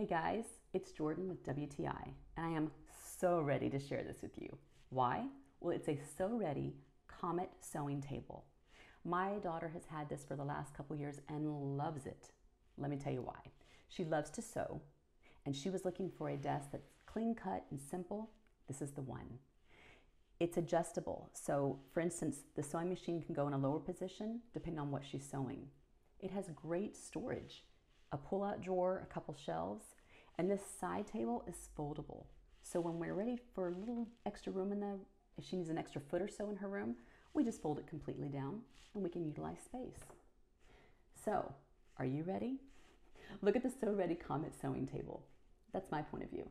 Hey guys, it's Jordan with WTI, and I am so ready to share this with you. Why? Well, it's a Sew Ready Comet sewing table. My daughter has had this for the last couple years and loves it. Let me tell you why. She loves to sew, and she was looking for a desk that's clean cut and simple. This is the one. It's adjustable, so for instance, the sewing machine can go in a lower position depending on what she's sewing. It has great storage a pull out drawer, a couple shelves, and this side table is foldable. So when we're ready for a little extra room in the, if she needs an extra foot or so in her room, we just fold it completely down and we can utilize space. So, are you ready? Look at the Sew Ready Comet sewing table. That's my point of view.